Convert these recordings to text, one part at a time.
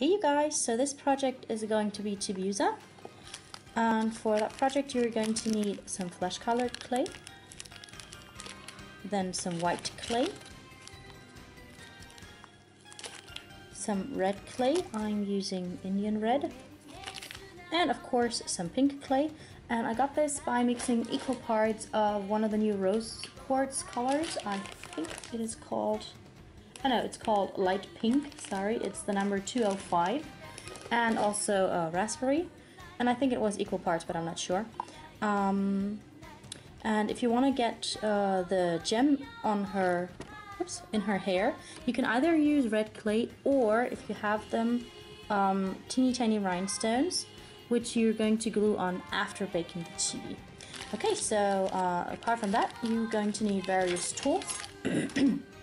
Hey you guys, so this project is going to be Chibiusa. And for that project you're going to need some flesh colored clay, then some white clay, some red clay, I'm using Indian red, and of course some pink clay. And I got this by mixing equal parts of one of the new rose quartz colors. I think it is called I know it's called light pink. Sorry, it's the number 205, and also uh, raspberry. And I think it was equal parts, but I'm not sure. Um, and if you want to get uh, the gem on her, oops, in her hair, you can either use red clay or if you have them, um, teeny tiny rhinestones, which you're going to glue on after baking the chibi. Okay, so uh, apart from that, you're going to need various tools.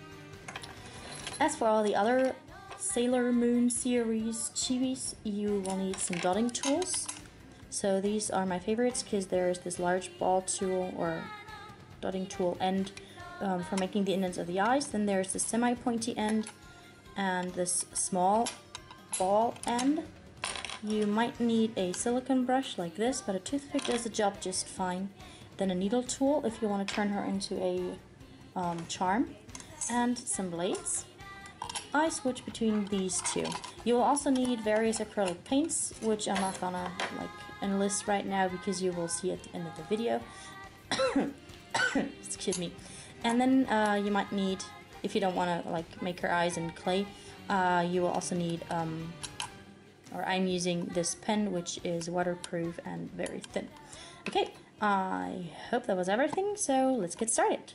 As for all the other Sailor Moon series chibis, you will need some dotting tools. So these are my favorites because there's this large ball tool or dotting tool end um, for making the indents of the eyes. Then there's the semi-pointy end and this small ball end. You might need a silicone brush like this, but a toothpick does the job just fine. Then a needle tool if you want to turn her into a um, charm. And some blades. I switch between these two. You will also need various acrylic paints, which I'm not gonna like enlist right now because you will see at the end of the video. Excuse me. And then uh, you might need, if you don't want to like make her eyes in clay, uh, you will also need, um, or I'm using this pen which is waterproof and very thin. Okay, I hope that was everything, so let's get started.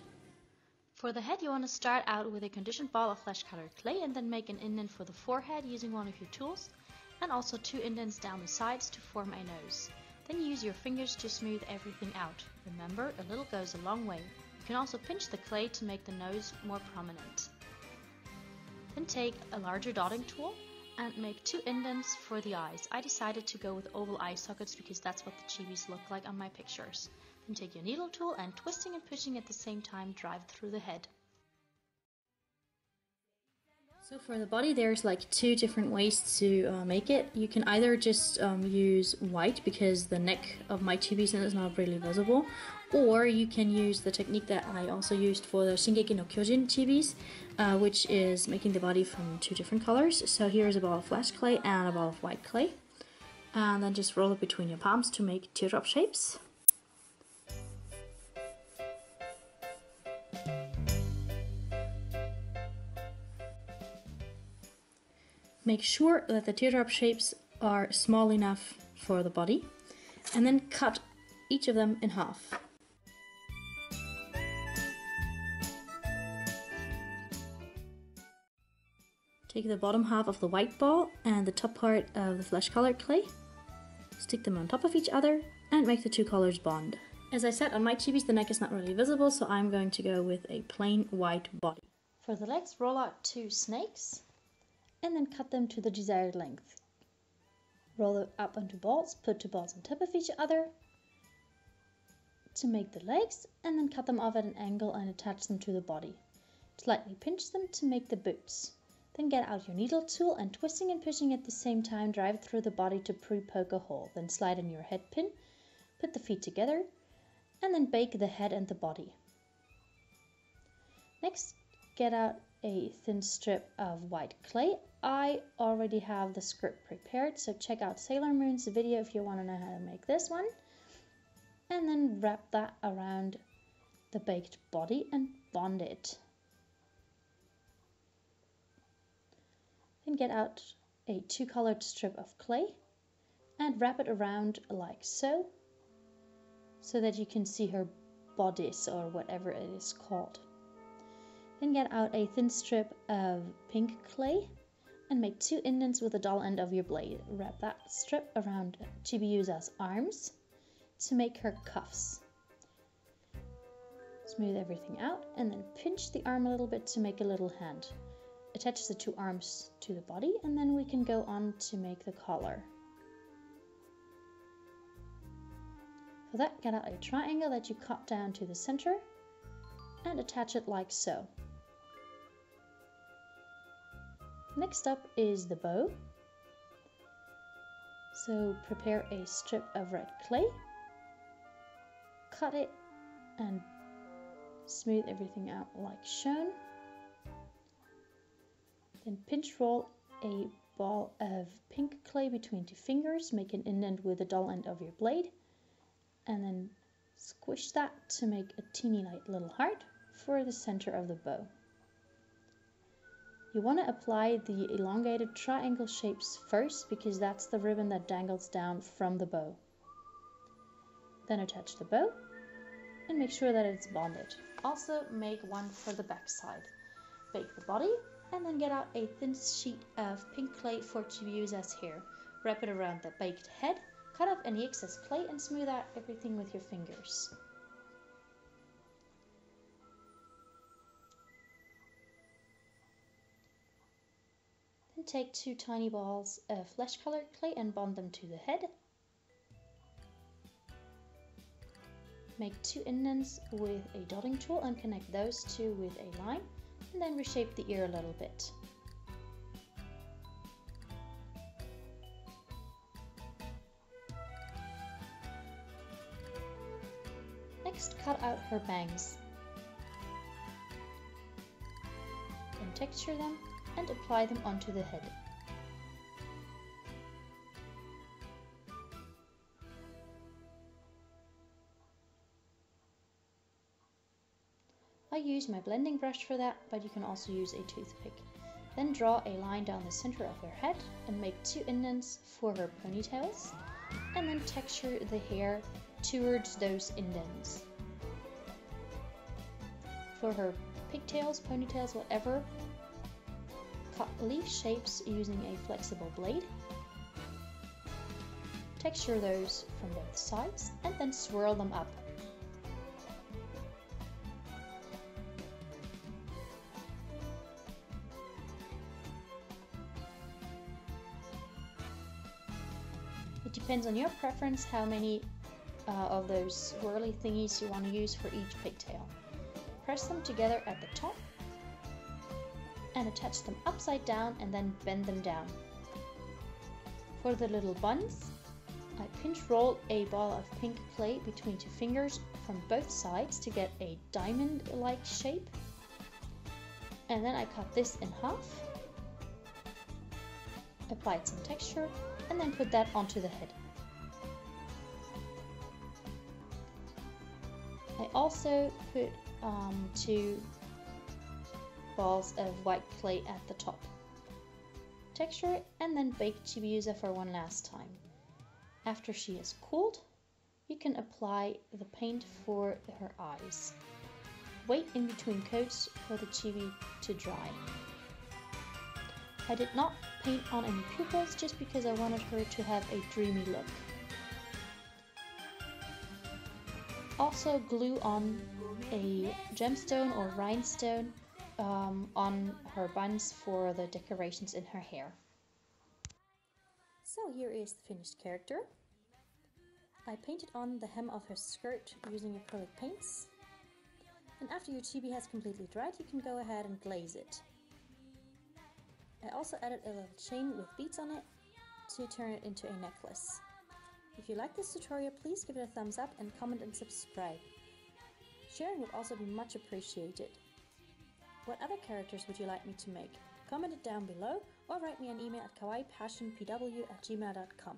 For the head you want to start out with a conditioned ball of flesh colored clay and then make an indent for the forehead using one of your tools and also two indents down the sides to form a nose. Then use your fingers to smooth everything out. Remember, a little goes a long way. You can also pinch the clay to make the nose more prominent. Then take a larger dotting tool and make two indents for the eyes. I decided to go with oval eye sockets because that's what the chibis look like on my pictures. Then take your needle tool and twisting and pushing at the same time drive through the head. So for the body there's like two different ways to uh, make it. You can either just um, use white because the neck of my chibis is not really visible or you can use the technique that I also used for the Shingeki no Kyojin chibis uh, which is making the body from two different colors. So here's a ball of flesh clay and a ball of white clay and then just roll it between your palms to make teardrop shapes. Make sure that the teardrop shapes are small enough for the body and then cut each of them in half. Take the bottom half of the white ball and the top part of the flesh colored clay, stick them on top of each other and make the two colors bond. As I said on my chibis the neck is not really visible so I'm going to go with a plain white body. For the legs roll out two snakes and then cut them to the desired length. Roll it up into balls, put two balls on top of each other to make the legs and then cut them off at an angle and attach them to the body. Slightly pinch them to make the boots. Then get out your needle tool and twisting and pushing at the same time drive through the body to pre-poke a hole. Then slide in your head pin, put the feet together and then bake the head and the body. Next, get out a thin strip of white clay. I already have the script prepared, so check out Sailor Moon's video if you want to know how to make this one. And then wrap that around the baked body and bond it. Then get out a two-colored strip of clay and wrap it around like so, so that you can see her bodice or whatever it is called. Then get out a thin strip of pink clay and make two indents with the dull end of your blade. Wrap that strip around Chibiusa's arms to make her cuffs. Smooth everything out and then pinch the arm a little bit to make a little hand. Attach the two arms to the body and then we can go on to make the collar. For that, get out a triangle that you cut down to the center and attach it like so. Next up is the bow. So prepare a strip of red clay, cut it and smooth everything out like shown. Then pinch roll a ball of pink clay between two fingers, make an indent with the dull end of your blade, and then squish that to make a teeny light little heart for the center of the bow. You want to apply the elongated triangle shapes first because that's the ribbon that dangles down from the bow. Then attach the bow and make sure that it's bonded. Also make one for the back side. Bake the body and then get out a thin sheet of pink clay for to use as hair. Wrap it around the baked head, cut off any excess clay and smooth out everything with your fingers. Take two tiny balls of flesh colored clay and bond them to the head. Make two indents with a dotting tool and connect those two with a line and then reshape the ear a little bit. Next, cut out her bangs. and texture them and apply them onto the head. I use my blending brush for that, but you can also use a toothpick. Then draw a line down the center of her head and make two indents for her ponytails, and then texture the hair towards those indents. For her pigtails, ponytails, whatever, cut leaf shapes using a flexible blade. Texture those from both sides and then swirl them up. It depends on your preference how many uh, of those swirly thingies you want to use for each pigtail. Press them together at the top and attach them upside down and then bend them down. For the little buns, I pinch roll a ball of pink clay between two fingers from both sides to get a diamond-like shape. And then I cut this in half, applied some texture, and then put that onto the head. I also put um, two balls of white clay at the top. Texture and then bake Chibiusa for one last time. After she is cooled, you can apply the paint for her eyes. Wait in between coats for the chibi to dry. I did not paint on any pupils just because I wanted her to have a dreamy look. Also glue on a gemstone or rhinestone um, on her buns for the decorations in her hair. So here is the finished character. I painted on the hem of her skirt using acrylic paints. And after your chibi has completely dried, you can go ahead and glaze it. I also added a little chain with beads on it to turn it into a necklace. If you like this tutorial, please give it a thumbs up and comment and subscribe. Sharing would also be much appreciated. What other characters would you like me to make? Comment it down below or write me an email at kawaiipassionpw at gmail.com.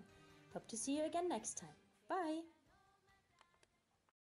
Hope to see you again next time. Bye!